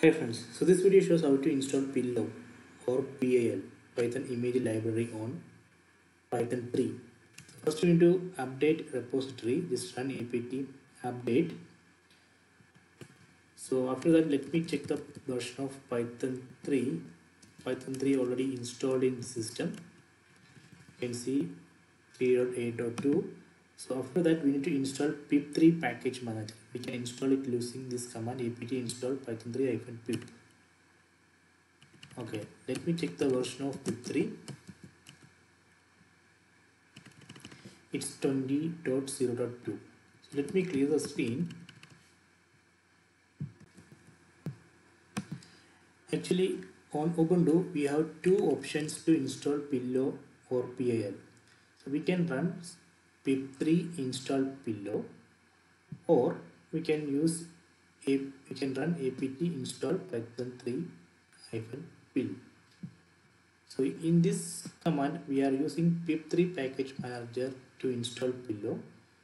Hi friends, so this video shows how to install Pillow or PIL Python image library on Python 3. First we need to update repository, just run apt update. So after that let me check the version of Python 3. Python 3 already installed in system. You can see 3.8.2 so after that we need to install pip3 package manager. We can install it using this command apt install python 3 hyphen pip. Okay let me check the version of pip3 it's 20.0.2 so let me clear the screen. Actually on ubuntu we have two options to install pillow or pil so we can run pip3 install pillow or we can use a we can run apt install python 3 hyphen pill. So in this command we are using pip3 package manager to install pillow.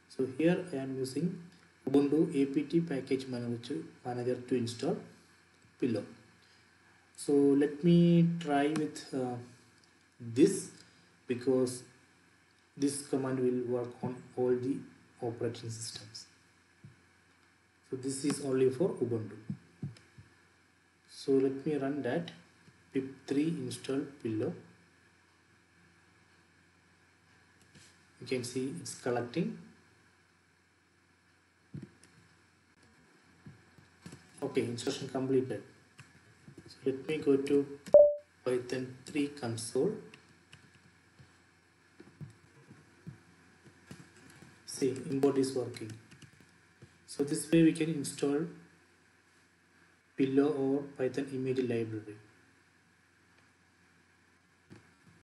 So here i am using ubuntu apt package manager manager to install pillow. So let me try with uh, this because this command will work on all the operating systems. So this is only for ubuntu. So let me run that pip3 install pillow you can see it's collecting. Okay instruction completed. So let me go to python 3 console see import is working. So this way we can install pillow or python image library